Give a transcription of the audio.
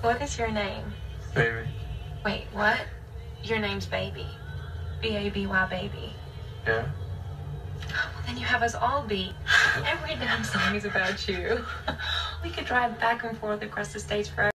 What is your name? Baby. Wait, what? Your name's Baby. B A B Y Baby. Yeah? Well, then you have us all beat. Every damn song is about you. We could drive back and forth across the states forever.